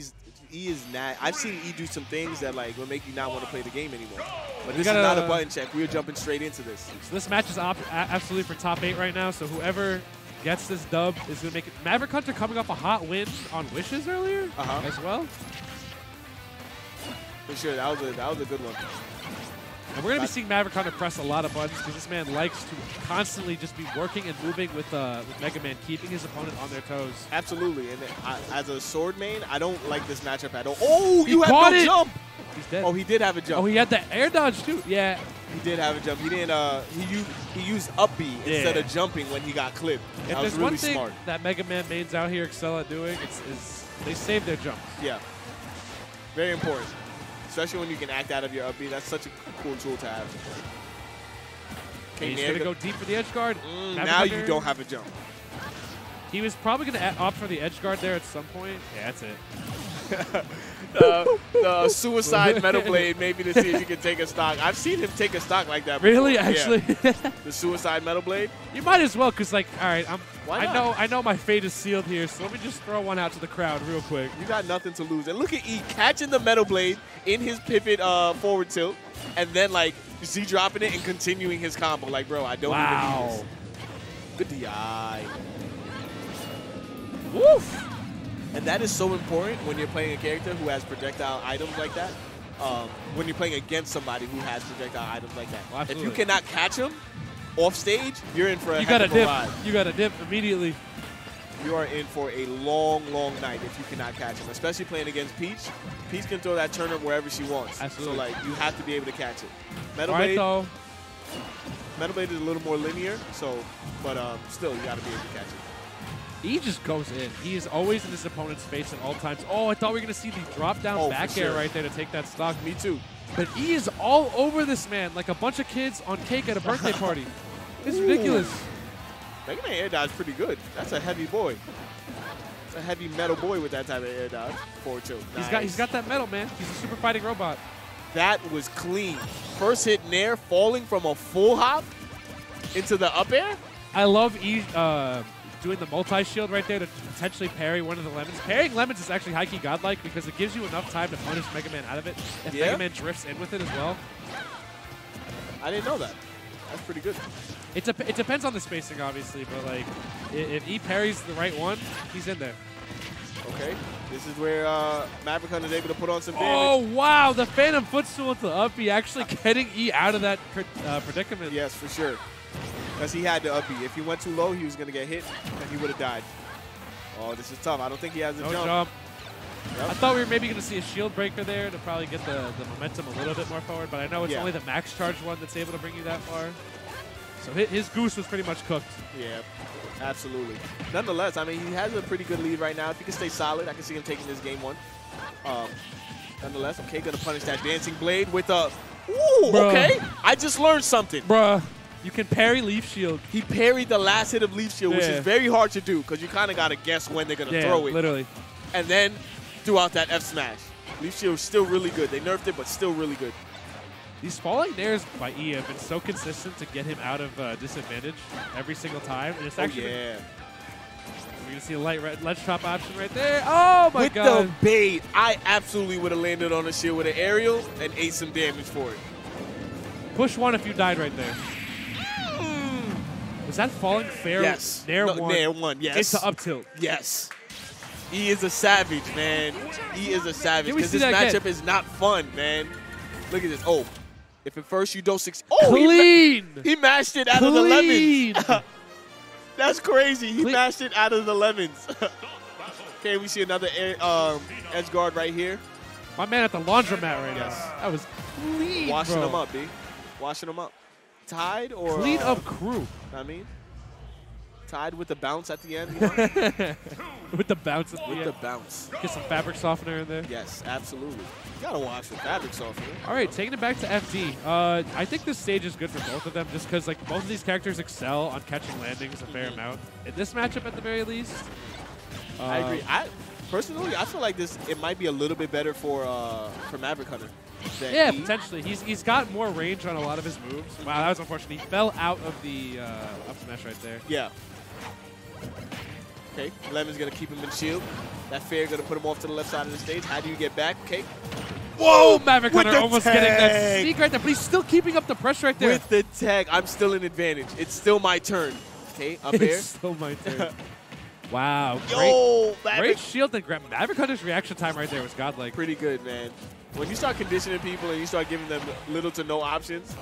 he's E is not. I've seen E do some things that like will make you not want to play the game anymore. But this gotta- is not a button check. We're jumping straight into this. So this match is op- absolutely for top eight right now. So whoever gets this dub is going to make it. Maverick Hunter coming off a hot win on Wishes earlier Uh-huh. as well. For sure, that was a that was a good one. And we're going to be seeing Maverick Hunter press a lot of buttons because this man likes to constantly just be working and moving with, uh, with Mega Man, keeping his opponent on their toes. Absolutely. And I, as a sword main, I don't like this matchup at all. Oh, He you have no it! jump. He's dead. Oh, he did have a jump. Oh, he had the air dodge too. Yeah. He did have a jump. He didn't. Uh, he used he used up B instead of jumping when he got clipped. If that was there's really one thing smart. that Mega Man mains out here excel at doing, it's is they save their jumps. Yeah. Very important, especially when you can act out of your up B. That's such a cool tool to have. He's Nair gonna go- deep for the edge guard. Mm, now you don't have a jump. He was probably gonna opt for the edge guard there at some point. Yeah, that's it. Uh, the suicide metal blade, maybe to see if you can take a stock. I've seen him take a stock like that. Really? before. Yeah. Actually, the suicide metal blade. you might as well, cause like, all right, I'm. Why I know, I know my fate is sealed here, so let me just throw one out to the crowd real quick. You got nothing to lose. And look at E catching the metal blade in his pivot uh, forward tilt, and then like Z dropping it and continuing his combo. Like, bro, I don't even Wow. need this. Good DI. Woof. And that is so important when you're playing a character who has projectile items like that. Um, when you're playing against somebody who has projectile items like that. Well, if you cannot catch him off stage, you're in for a You got a dip. ride. You got to dip immediately. You are in for a long, long night if you cannot catch him, especially playing against Peach. Peach can throw that turnip wherever she wants. Absolutely. So, like, you have to be able to catch it. Metal All right, Blade, though. Metal Blade is a little more linear, so, but um, still, you got to be able to catch it. He just goes in. He is always in his opponent's face at all times. Oh, I thought we were going to see the drop down Oh, back air sure. right there to take that stock. Me too. But he is all over this man like a bunch of kids on cake at a birthday party. It's Ooh. ridiculous. Mega Man air dodge pretty good. That's a heavy boy. It's a heavy metal boy with that type of air dodge. Forward tilt. He's got he's Nice. got that metal, man. He's a super fighting robot. That was clean. First hit Nair falling from a full hop into the up air. I love e, uh, doing the multi shield right there to potentially parry one of the lemons. Parrying lemons is actually high key godlike because it gives you enough time to punish Mega Man out of it. If Yeah? Mega Man drifts in with it as well, I didn't know that. That's pretty good. it, dep it depends on the spacing, obviously. But like, if E parries the right one, he's in there. Okay. This is where uh, Maverick Hunter is able to put on some damage. Oh wow, the Phantom footstool into the up actually getting E out of that uh, predicament. Yes, for sure. Because he had to up B. If he went too low, he was going to get hit, and he would have died. Oh, this is tough. I don't think he has a No jump. jump. Yep. I thought we were maybe going to see a shield breaker there to probably get the, the momentum a little bit more forward, but I know it's Yeah. only the max charge one that's able to bring you that far. So his, his goose was pretty much cooked. Yeah, absolutely. Nonetheless, I mean, he has a pretty good lead right now. If he can stay solid, I can see him taking this game one. Um, nonetheless, okay, going to punish that dancing blade with a. Ooh, Bruh. okay. I just learned something. Bruh, you can parry Leaf Shield. He parried the last hit of Leaf Shield, which is very hard to do because you kind of got to guess when they're going to Yeah, throw it. literally. And then threw out that F smash. Leaf Shield is still really good. They nerfed it, but still really good. These falling nairs by E have been so consistent to get him out of uh, disadvantage every single time. And it's Oh, actually, yeah. we're going to see a light red, ledge chop option right there. Oh my with god. the bait, I absolutely would have landed on the shield with an aerial and ate some damage for it. Push one if you died right there. Was that falling fair? Yes. Nair No, one. Nair one, yes. It's the up tilt. Yes. He is a savage, man. He is a savage. Because this that again? matchup is not fun, man. Look at this. Oh, if at first you don't succeed. Oh, he, ma- Clean. he mashed it out of the Clean. lemons. That's crazy. He Clean. mashed it out of the lemons. okay, we see another air, um, edge guard right here. My man at the laundromat right Yes. now. That was clean, Washing bro. them up, B. Washing them up. Tied or Clean uh, up crew I mean, tied with the bounce at the end. You know? with the bounce at the with end. the bounce. Get some fabric softener in there. Yes, absolutely. You gotta watch the fabric softener. All right, taking it back to FD. Uh, I think this stage is good for both of them, just because like both of these characters excel on catching landings a fair amount. In this matchup, at the very least, uh, I agree. I personally, I feel like this it might be a little bit better for uh, for Maverick Hunter. than Yeah, E. potentially. He's he's got more range on a lot of his moves. Wow, that was unfortunate. He fell out of the uh, up smash right there. Yeah. Okay, Lemon's gonna keep him in shield. That fair gonna put him off to the left side of the stage. How do you get back? Okay. Whoa, Maverick With Hunter the almost getting that tag. sneak right there, but he's still keeping up the pressure right there. With the tag, I'm still in advantage. It's still my turn. Okay, up air. it's still my turn. wow, great, Yo, great Maverick. shield and grab. Maverick Hunter's reaction time right there was godlike. Pretty good, man. When you start conditioning people and you start giving them little to no options,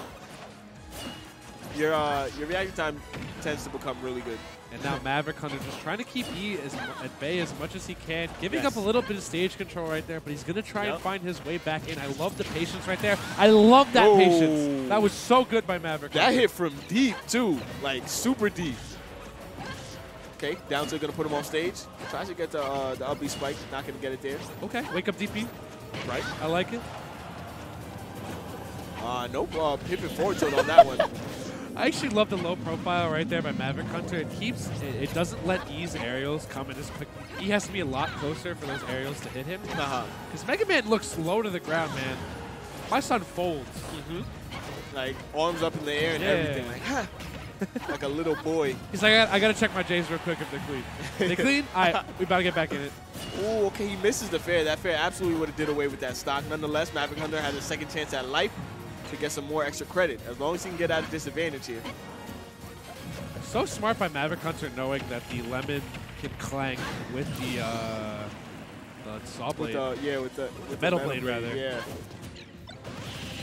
your uh, your reaction time tends to become really good. And now Maverick Hunter just trying to keep E as, at bay as much as he can, giving Yes. up a little bit of stage control right there, but he's going to try Yep. and find his way back in. I love the patience right there. I love that Oh. patience. That was so good by Maverick That Hunter. hit from deep too, like super deep. Okay, down to gonna put him on stage. Tries to get the uh, the up B spike, not gonna get it there. Okay, wake up DP. Right? I like it. Uh, nope. Uh, pivot forward tilt on that one. I actually love the low profile right there by Maverick Hunter. It keeps, it, it doesn't let E's aerials come and just quick. E has to be a lot closer for those aerials to hit him. Uh-huh. Because Mega Man looks low to the ground, man. My son folds. Like arms up in the air and Yeah. everything, like ha, like a little boy. He's like, I, got- I gotta check my J's real quick if they're clean. they clean? All right, we about to get back in it. Ooh, okay, he misses the fair. That fair absolutely would have did away with that stock. Nonetheless, Maverick Hunter has a second chance at life to get some more extra credit. As long as he can get out of disadvantage here. So smart by Maverick Hunter knowing that the lemon can clank with the uh, the saw blade. With the yeah, with the with metal blade, rather. Yeah.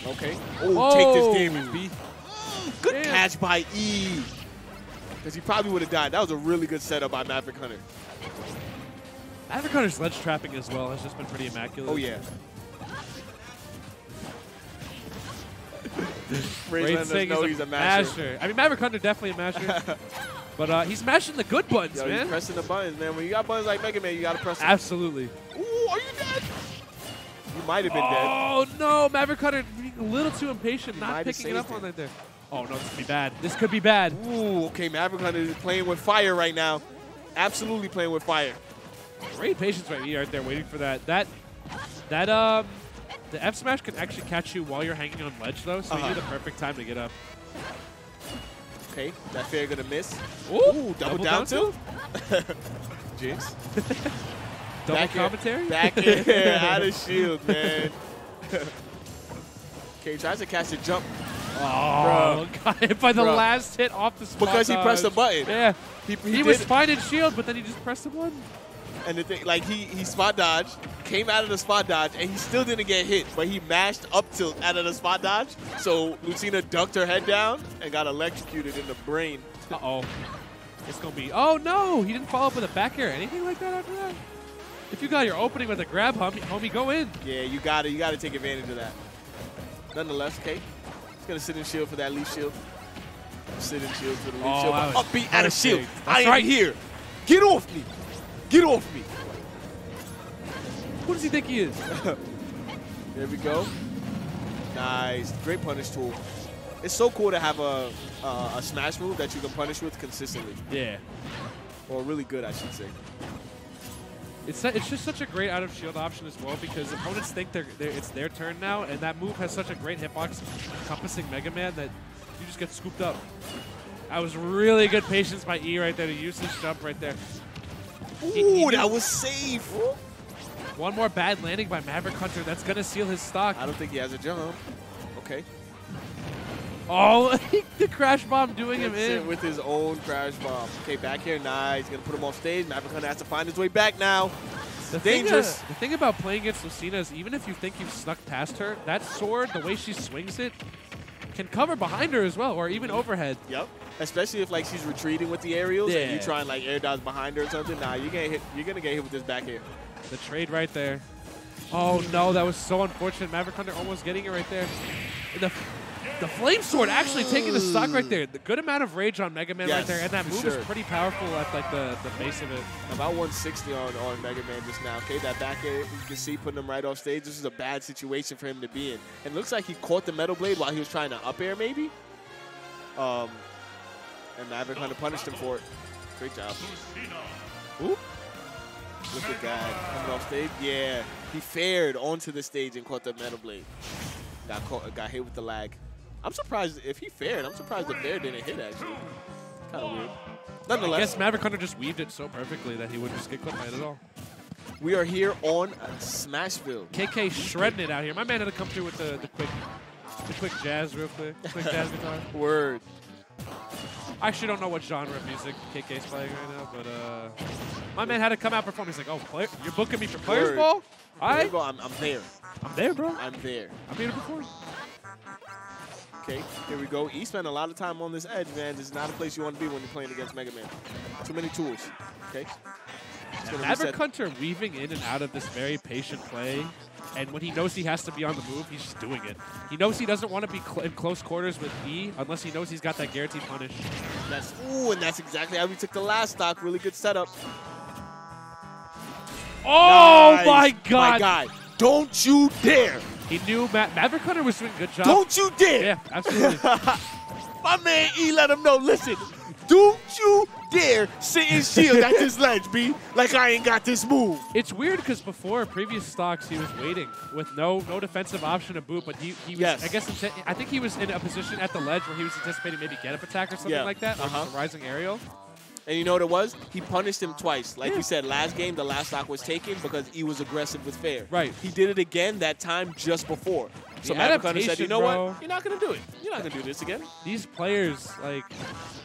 Okay. Oh, take this damage, B. Good Damn. catch by E. Because he probably would have died. That was a really good setup by Maverick Hunter. Maverick Hunter's ledge trapping as well has just been pretty immaculate. Oh yeah. Ray's Great letting us saying know he's he's a masher. I mean, Maverick Hunter definitely a masher. but uh, he's mashing the good buttons, Yo, he's man. pressing the buttons, man. When you got buttons like Mega Man, you gotta press them. Absolutely. Ooh, are you dead? You might have been dead. Oh, no. Maverick Hunter being a little too impatient, not picking it up on that there. Oh, no, this could be bad. This could be bad. Ooh, okay, Maverick Hunter is playing with fire right now. Absolutely playing with fire. Great patience right here, right there, waiting for that. That, that, um, the F smash can actually catch you while you're hanging on ledge, though, so Uh-huh. you need the perfect time to get up. Okay, that fair gonna miss. Ooh, Ooh, double, double down, down tilt. Jinx. Double Back air- commentary? Back air out of shield, man. okay, tries to catch the jump Oh, got hit by the Bruh. last hit off the spot because he pressed the button. Yeah, He, he, he was fine in shield, but then he just pressed the button. And the thing, like he he spot dodged, came out of the spot dodge, and he still didn't get hit, but he mashed up tilt out of the spot dodge. So Lucina ducked her head down and got electrocuted in the brain. Uh oh. It's gonna be. Oh no! He didn't follow up with a back air. Or anything like that after that? If you got your opening with a grab, homie, homie go in. Yeah, you got it. you gotta take advantage of that. Nonetheless, okay, he's gonna sit in shield for that leaf shield. Sit in shield for the leaf Oh, shield. but Up B out of shield. I am right. here. Get off me. Get off me. Who does he think he is? There we go. Nice. Great punish tool. It's so cool to have a, a, a smash move that you can punish with consistently. yeah. Or really good, I should say. It's it's just such a great out of shield option as well because opponents think they're, they're it's their turn now, and that move has such a great hitbox encompassing Mega Man that you just get scooped up. That was really good patience by E right there to use this jump right there. He- he Ooh, that was safe. One more bad landing by Maverick Hunter. That's gonna seal his stock. I don't think he has a jump. Okay. Oh, the crash bomb doing him in. with his own crash bomb. Okay, back air, nice. He's Gonna put him off stage. Maverick Hunter has to find his way back now. The thing, dangerous. uh, the thing about playing against Lucina is even if you think you've snuck past her, that sword, the way she swings it, can cover behind her as well, or even overhead. Yep. Especially if like she's retreating with the aerials and you Yeah. try and like air dodge behind her or something. Nah, you're gonna hit. You're gonna get hit with this back air. The trade right there. Oh no, that was so unfortunate. Maverick Hunter almost getting it right there. The the flame sword actually taking the stock right there. The good amount of rage on Mega Man right there, and that move sure. is pretty powerful at like the, the base of it. About 160 on, on Mega Man just now. Okay, that back air, you can see putting him right off stage. This is a bad situation for him to be in. And looks like he caught the Metal Blade while he was trying to up air, maybe. Um, and Maverick kind of punished him for it. Great job. Ooh. Look at that. Coming off stage. Yeah. He fared onto the stage and caught the Metal Blade. Got caught, got hit with the lag. I'm surprised if he fared. I'm surprised the fair didn't hit actually. Kind of weird. I Nonetheless, guess Maverick Hunter just weaved it so perfectly that he wouldn't just get clipped by it at all. we are here on Smashville. KK shredding it out here. My man had to come through with the, the quick the quick jazz real quick. Quick jazz guitar. Word. I actually don't know what genre of music KK's playing right now, but uh, my man had to come out perform. He's like, "Oh, player, you're booking me for Players Word. Ball? All right. I'm, I'm there. I'm there, bro. I'm there. I'm here to perform." Okay, here we go. He spent a lot of time on this edge, man. This is not a place you want to be when you're playing against Mega Man. Too many tools. Okay. Maverick. Hunter weaving in and out of this very patient play. And when he knows he has to be on the move, he's just doing it. He knows he doesn't want to be cl in close quarters with E unless he knows he's got that guaranteed punish. That's ooh, and that's exactly how we took the last stock. Really good setup. Oh Nice. my god! My guy, don't you dare! He knew Ma Maverick Hunter was doing a good job. Don't you dare! Yeah, absolutely. My man E let him know. Listen, don't you dare sit and shield at this ledge, B. Like I ain't got this move. it's weird because before previous stocks he was waiting with no no defensive option to boot, but he, he was Yes. I guess I think he was in a position at the ledge where he was anticipating maybe get up attack or something Yeah. like that, Uh-huh. just a rising aerial. And you know what it was? He punished him twice. Like we said, last game, the last stock was taken because he was aggressive with fair. Right. He did it again that time just before. So The Maverick Hunter said, you know bro. what? You're not going to do it. You're not going to do this again. These players like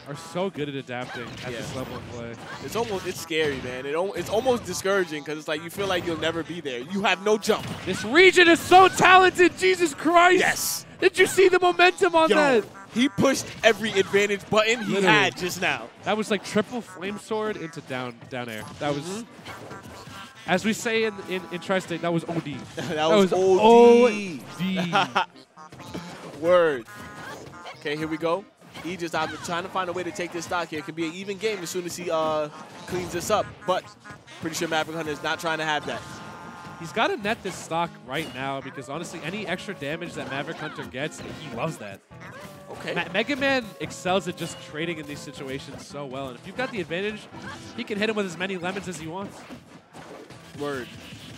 are so good at adapting at Yeah. this level of play. It's almost, it's scary, man. It, it's almost discouraging because it's like you feel like you'll never be there. You have no jump. This region is so talented, Jesus Christ! Yes. Did you see the momentum on Yo, that? He pushed every advantage button he Literally. had just now. That was like triple flame sword into down down air. That was, Mm-hmm. as we say in in, in Tri-State, that was OD. that, was, OD. OD. Word. Okay, here we go. He just out trying to find a way to take this stock here. It can be an even game as soon as he uh, cleans this up. But pretty sure Maverick Hunter is not trying to have that. He's got to net this stock right now because honestly, any extra damage that Maverick Hunter gets, he loves that. Okay. Ma- Mega Man excels at just trading in these situations so well, and if you've got the advantage, he can hit him with as many lemons as he wants. Word.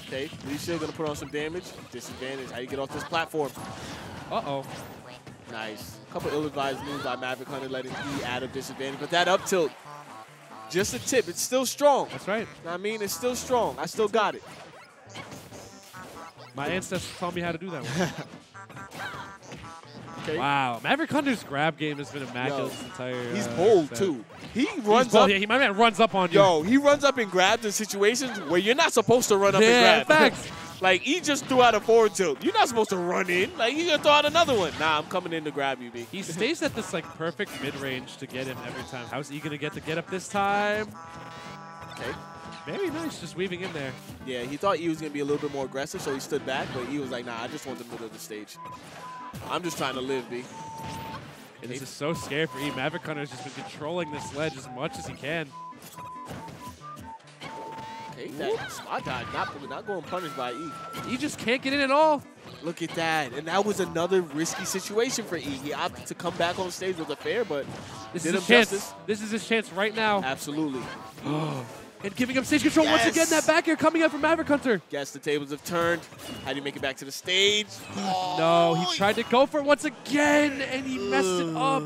Okay. Still gonna put on some damage. Disadvantage. How you get off this platform? Uh-oh. Nice. A couple ill-advised moves by Maverick Hunter letting E add a disadvantage. But that up tilt, just a tip. It's still strong. That's right. You know what I mean, it's still strong. I still got it. My ancestors taught me how to do that one. Wow. Maverick Hunter's grab game has been immaculate Yo, this entire He's uh, bold set. too. He runs bold. up. Yeah, he, my man runs up on you. Yo, he runs up and grabs in situations where you're not supposed to run up Yeah, and grab. facts. like he just threw out a forward tilt. You're not supposed to run in. Like he's gonna throw out another one. Nah, I'm coming in to grab you, B. He stays at this like perfect mid-range to get him every time. How's he gonna get to get up this time? Okay. Very nice, just weaving in there. Yeah, he thought he was gonna be a little bit more aggressive, so he stood back. But he was like, Nah, I just want the middle of the stage. I'm just trying to live, B. And this is so scary for E. Maverick Hunter's just been controlling this ledge as much as he can. Okay, that spot dive not not going punished by E. He just can't get in at all. Look at that, and that was another risky situation for E. He opted to come back on stage with a fair, but This is his chance. justice. This is his chance right now. absolutely. And giving him stage control once again. That back air coming up from Maverick Hunter. Guess the tables have turned. How do you make it back to the stage? No, he oh, tried to go for it once again, and he messed it up.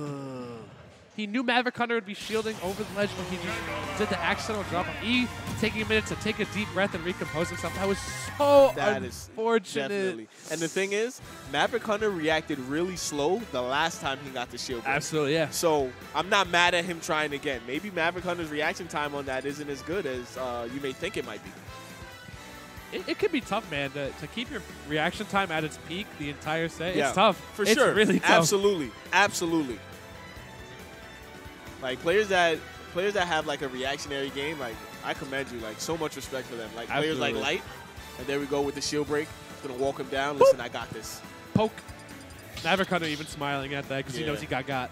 He knew Maverick Hunter would be shielding over the ledge when he just did the accidental drop on E, taking a minute to take a deep breath and recompose himself. That was so That is unfortunate. Definitely. And the thing is, Maverick Hunter reacted really slow the last time he got the shield break. Absolutely, yeah. So I'm not mad at him trying again. Maybe Maverick Hunter's reaction time on that isn't as good as uh, you may think it might be. It, it can be tough, man, to, to keep your reaction time at its peak the entire set. Yeah, It's tough. For it's sure. really tough. Absolutely. Absolutely. Like players that players that have like a reactionary game, like I commend you. Like so much respect for them. Like players like Light, and there we go with the shield break. Gonna walk him down. Listen, I got this. Poke. Maverick Hunter even smiling at that because he knows he got got.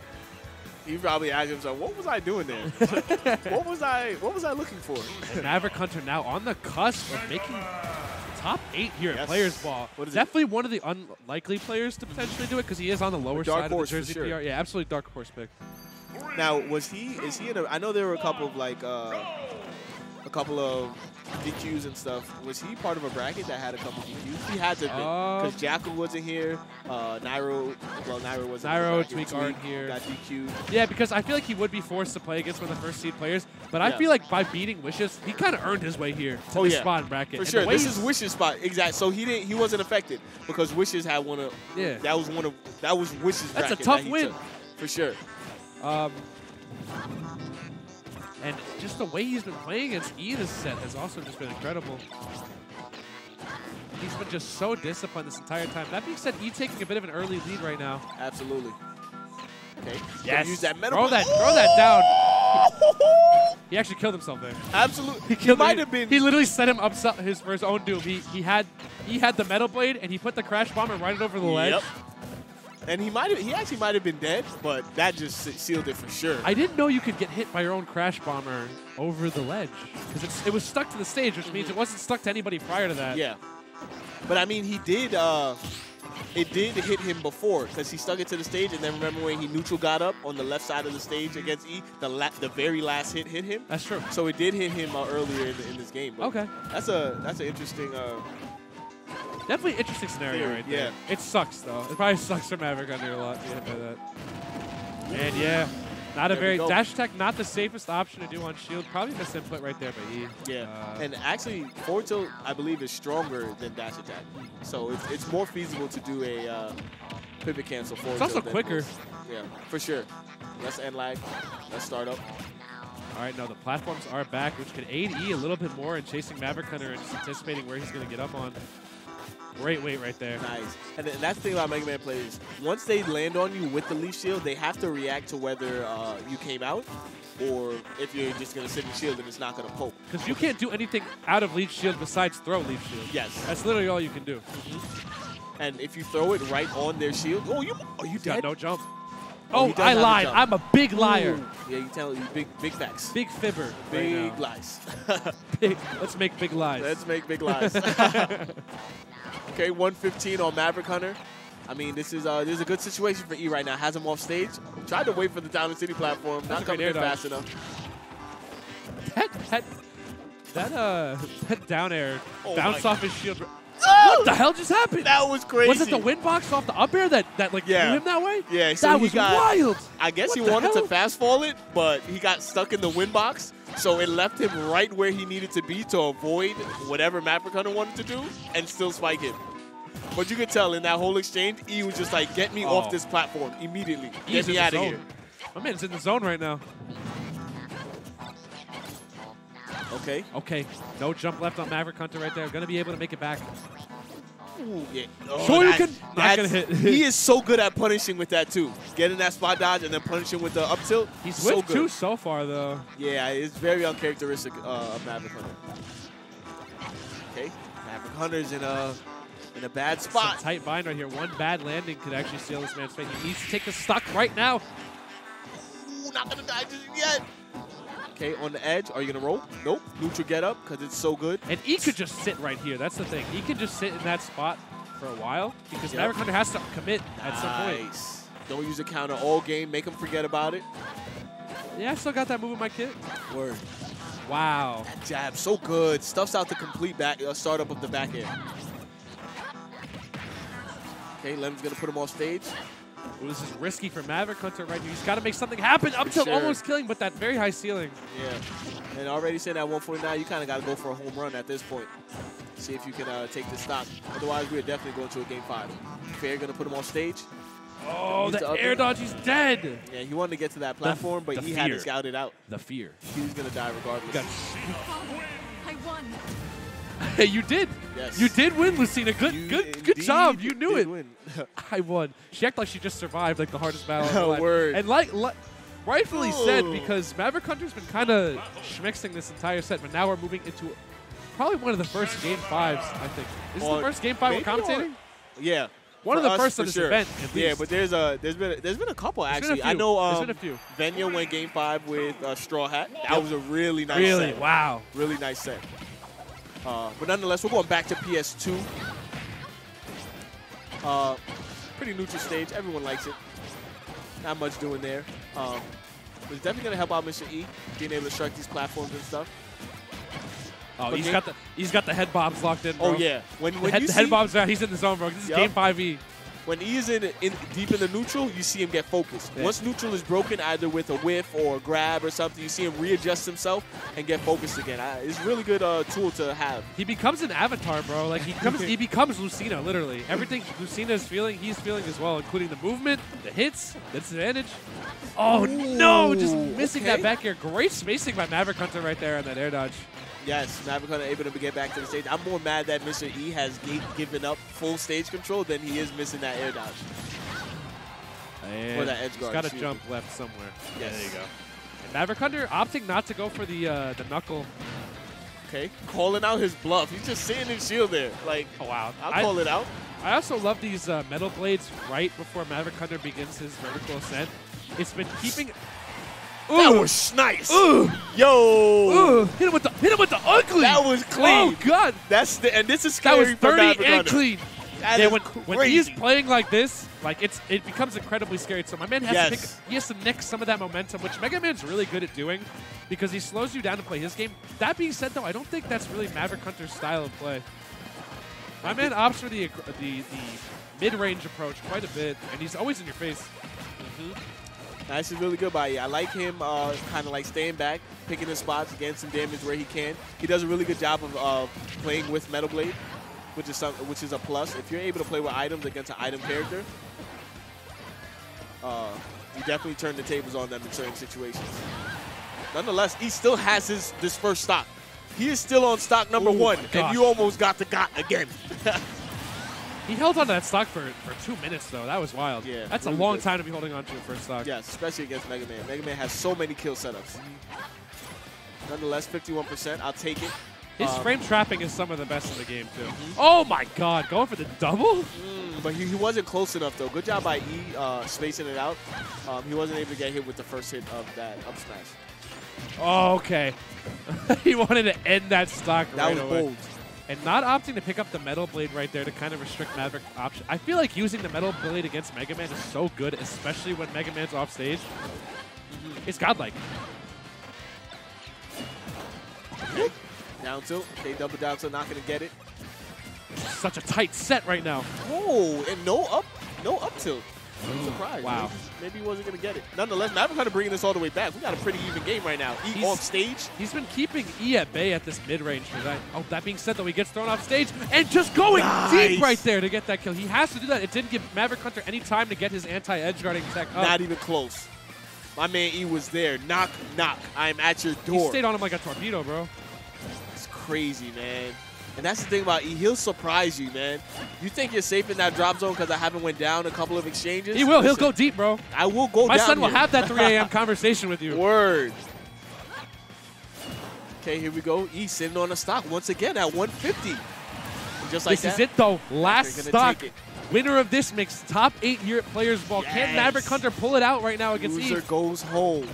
He probably asked himself, "What was I doing there? what was I? What was I looking for?" And Maverick Hunter now on the cusp of making top eight here at Players Ball. Is it? Definitely one of the unlikely players to potentially do it because he is on the lower side horse of the Jersey sure. PR. Yeah, absolutely dark horse pick. Now, was he? Is he in a? I know there were a couple of like uh, a couple of DQs and stuff. Was he part of a bracket that had a couple of DQs? He had to have been because Um, Jackal wasn't here. Uh, Nairo, well, Nairo wasn't. Nairo. Tweek aren't here. Got DQ'd. Yeah, because I feel like he would be forced to play against one of the first seed players, but I Yeah. feel like by beating Wishes, he kind of earned his way here to Oh, this yeah. spot in bracket. For And sure, this is Wishes' spot. Exactly. So he didn't. He wasn't affected because Wishes had one of. Yeah. That was one of. That was Wish's. That's a tough win. took, for sure. Um, and just the way he's been playing against E this set has also just been incredible. He's been just so disciplined this entire time. That being said, E taking a bit of an early lead right now. Absolutely. Okay. Yes. Use that metal. Throw that, throw that down. He actually killed himself there. Absolutely. He, killed might have been. He literally set him up his for his own doom. He he had he had the metal blade and he put the crash bomber right over the ledge. Yep. And he might have. He actually might have been dead, but that just sealed it for sure. I didn't know you could get hit by your own crash bomber over the ledge because it was stuck to the stage, which means it wasn't stuck to anybody prior to that. yeah. But I mean, he did. Uh, it did hit him before because he stuck it to the stage, and then remember when he neutral got up on the left side of the stage against E, the la- the very last hit hit him. That's true. So it did hit him uh, earlier in, in this game. But Okay. That's a that's an interesting. Uh, Definitely interesting scenario right there. yeah. It sucks though. It probably sucks for Maverick Hunter a lot hit by that. And yeah, not a There very dash attack, not the safest option to do on shield. Probably missed input right there by E. yeah. Uh, and actually, forward tilt I believe is stronger than dash attack, so it's, it's more feasible to do a uh, pivot cancel forward. It's also tilt than it quicker. Yeah, for sure. Let's end lag. Let's start up. All right, now the platforms are back, which could aid E a little bit more in chasing Maverick Hunter and just anticipating where he's going to get up on. Great weight right there. Nice. And, that's the thing about Mega Man players. Once they land on you with the leaf shield, they have to react to whether uh, you came out or if you're just going to sit in shield and it's not going to poke. Because you can't do anything out of Leaf Shield besides throw Leaf Shield. Yes. That's literally all you can do. And if you throw it right on their shield, oh, you are you He's got no jump. Oh, Oh, I lied. I'm a big liar. Ooh. Yeah, you tell you big big facts. Big fibber. Big now. lies. Big- Let's make big lies. Let's make big lies. okay, 115 on Maverick Hunter. I mean, this is uh, this is a good situation for E right now. Has him off stage. Tried to wait for the Town and City platform. That's not coming in fast enough. that, that, that, uh, that down air Oh bounced off his shield. Oh! What the hell just happened? That was crazy. Was it the wind box off the up air that, that like Yeah. threw him that way? Yeah, so that he was got- wild. I guess What he wanted hell? to fast fall it, but he got stuck in the wind box, so it left him right where he needed to be to avoid whatever Maverick Hunter wanted to do and still spike him. But you could tell in that whole exchange, E was just like, "Get me Oh. off this platform immediately. Get in me out of zone. here." My man's in the zone right now. Okay. Okay, no jump left on Maverick Hunter right there. Gonna be able to make it back. Ooh, yeah. Oh, that- can- not gonna hit. he is so good at punishing with that too. Getting that spot dodge and then punishing with the up tilt. He's so good. two so far though. Yeah, it's very uncharacteristic uh, of Maverick Hunter. Okay, Maverick Hunter's in a in a bad spot. tight bind right here. One bad landing could actually seal this man's fate. He needs to take the stock right now. Ooh, not gonna die just yet. Okay, on the edge. Are you gonna roll? Nope. Neutral get up because it's so good. And E could just sit right here. That's the thing. He could just sit in that spot for a while because Yep. Maverick Hunter has to commit at some point. Nice. Don't use a counter all game. Make him forget about it. Yeah, I still got that move in my kit. Word. Wow. That jab, so good. Stuffs out the complete back uh, startup of the back end. Okay, Lem's gonna put him off stage. Ooh, this is risky for Maverick Hunter right here. He's got to make something happen up For till sure. almost killing, but that very high ceiling. Yeah. And already saying at 149, you kind of got to go for a home run at this point. See if you can uh, take the stock. Otherwise, we're definitely going to a game five. Fair gonna put him off stage. Oh, He's the the air air. dodge. He's dead. Yeah, he wanted to get to that platform, but the he had fear. to scout it out. The fear. He was gonna die regardless. Got- I won. Hey, you did. Yes. You did win, Lucina. Good, You good, good job. You knew it. I won. She acted like she just survived like the hardest battle. of life. Word. And like, li- rightfully said, because Maverick Hunter's been kind of schmixing this entire set, but now we're moving into probably one of the first game fives. I think. Is this Or the first game five we're commentating? yeah. One of the first of this sure. event, at Yeah, but there's a there's been a, there's been a couple There's been actually. a I know There's um, been a few. Venya went game five with uh, Straw Hat. That Yep. was a really nice really, set. wow. Really nice set. Uh, but nonetheless, we're going back to PS2. Uh, pretty neutral stage. Everyone likes it. Not much doing there. Um, but it's definitely going to help out Mr. E, being able to strike these platforms and stuff. Oh, But he's game- got the he's got the head bobs locked in. Bro. Oh yeah, when The when head, you the head bobs out. He's in the zone, bro. This is Yup. game five E. when he is in, in deep in the neutral, you see him get focused. Yeah. Once neutral is broken, either with a whiff or a grab or something, you see him readjust himself and get focused again. I, it's a really good uh, tool to have. He becomes an avatar, bro. Like he becomes he becomes Lucina, literally. Everything Lucina is feeling, he's feeling as well, including the movement, the hits, the disadvantage. Oh no! Just missing okay. that back air. Great spacing by Maverick Hunter right there on that air dodge. Yes, Maverick Hunter able to get back to the stage. I'm more mad that Mr. E has given up full stage control than he is missing that air dodge. And that edge he's guard, got a jump left somewhere. Yes. there you go. And Maverick Hunter opting not to go for the uh, the knuckle. Okay, calling out his bluff. He's just sitting in shield there. Like, Oh wow! I'll I, call it out. I also love these uh, metal blades right before Maverick Hunter begins his vertical ascent. It's been keeping. That was nice. Ooh. Yo, Ooh, hit him with the hit him with the ugly. that was clean. Oh god, That's the and this is scary. that was dirty and clean. That yeah, when, when he's playing like this, like it's it becomes incredibly scary. So my man has to pick, he has to nick some of that momentum, which Mega Man's really good at doing, because he slows you down to play his game. That being said, though, I don't think that's really Maverick Hunter's style of play. My man opts for the the, the mid-range approach quite a bit, and he's always in your face. Mm-hmm. This is really good by you. I like him uh, kind of like staying back, picking his spots, getting some damage where he can. He does a really good job of uh, playing with Metal Blade, which is some, which is a plus. If you're able to play with items against an item character, uh, you definitely turn the tables on them in certain situations. Nonetheless, he still has his this first stock. He is still on stock number Ooh, one, and you almost got the got again. He held on to that stock for, for two minutes, though. That was wild. Yeah, That's a long good. time to be holding on to your first stock. yes, especially against Mega Man. Mega Man has so many kill setups. Nonetheless, 51%. I'll take it. His Um, frame trapping is some of the best in the game, too. Oh my god, going for the double? Mm, but he, he wasn't close enough, though. Good job by E uh, spacing it out. Um, he wasn't able to get hit with the first hit of that up smash. Oh, okay. he wanted to end that stock. That right was away. bold. And not opting to pick up the metal blade right there to kind of restrict Maverick option. I feel like using the metal blade against Mega Man is so good, especially when Mega Man's off stage. Mm-hmm. It's godlike. Okay. Down tilt. Okay, double down tilt, not going to get it. Such a tight set right now. Whoa, and no up, no up tilt. I'm surprised. Wow. Maybe, maybe he wasn't going to get it. Nonetheless, Maverick kind of bringing this all the way back. We got a pretty even game right now. E He's- off stage. He's been keeping E at bay at this mid-range. Oh, that being said, though, he gets thrown off stage and just going Nice. deep right there to get that kill. He has to do that. It didn't give Maverick Hunter any time to get his anti-edge guarding tech up. Not even close. My man E was there. Knock, knock. I'm at your door. he stayed on him like a torpedo, bro. It's crazy, man. And that's the thing about E. He'll surprise you, man. You think you're safe in that drop zone because I haven't went down a couple of exchanges? He will. He'll go deep, bro. I will go My son will have that 3 a.m. conversation with you. Word. Okay, here we go. E sitting on a stock once again at 150. Just like this is it, though. Last stock. Winner of this makes top eight Europe players ball. Can Yes. Maverick Hunter pull it out right now against loser Eve? goes home.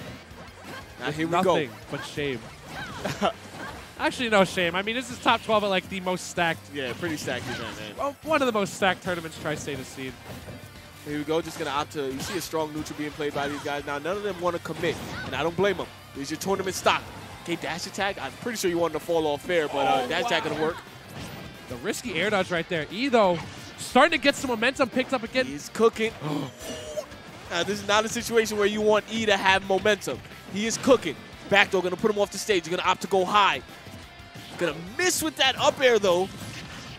Now here we Nothing go. but shame. Actually, no shame. I mean, this is top 12 at like the most stacked, Yeah, pretty stacked event, man. well, one of the most stacked tournaments Tri-State has seen. Here we go. Just gonna opt to. You see a strong neutral being played by these guys. Now none of them want to commit, and I don't blame them. There's your tournament stock. Okay, dash attack. I'm pretty sure you wanted to fall off fair, but uh, Oh, dash attack gonna work. The risky air dodge right there. E, though, starting to get some momentum picked up again. He's cooking. now, this is not a situation where you want E to have momentum. He is cooking. Backdoor gonna put him off the stage. You're gonna opt to go high. Gonna miss with that up air though.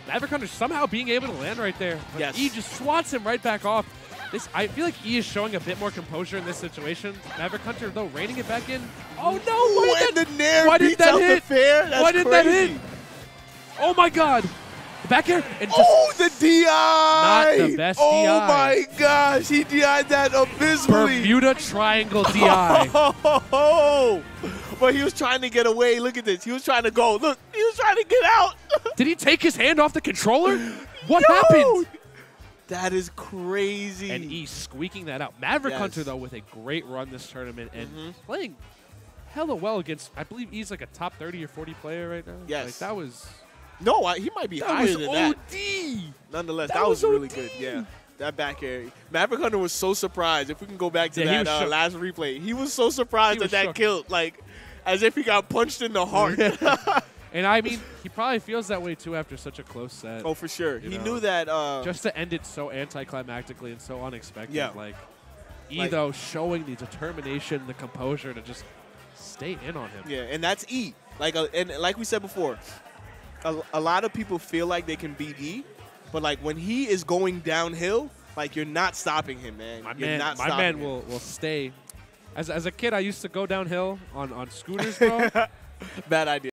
Maverick Hunter somehow being able to land right there. But Yes. E just swats him right back off. This, I feel like E is showing a bit more composure in this situation. Maverick Hunter, though, reining it back in. Oh, no. Why Ooh, did that, the Nair why did that out hit? the fair. That's Why did that hit? oh, my God. Back air. And just, Oh, the DI! Not the best oh DI. Oh, my gosh, he DI'd that abysmally. Bermuda Triangle DI. Oh, but he was trying to get away. Look at this. He was trying to go. Look, he was trying to get out. Did he take his hand off the controller? What Yo! happened? That is crazy. And E squeaking that out. Maverick Yes. Hunter, though, with a great run this tournament and Mhm. playing hella well against, I believe E's like a top 30 or 40 player right now. Yes. Like, that was, no, I, he might be that higher was than OD. that. Nonetheless, That that, was, was really OD. good. Yeah. That back air. Maverick Hunter was so surprised. If we can go back to Yeah, that uh, last replay, he was so surprised He that was that shook. killed. Like, as if he got punched in the heart. And I mean, he probably feels that way too after such a close set. Oh, for sure. He know, knew that. Uh, Just to end it so anticlimactically and so unexpected. Yeah. Like, E Like- though showing the determination, the composure to just stay in on him. yeah, and that's E. Like, uh, and like we said before, a, a lot of people feel like they can beat E, but like when he is going downhill, like you're not stopping him, man. My you're man, not my stopping man him. will, will stay. As, as a kid, I used to go downhill on, on scooters, bro. Bad idea.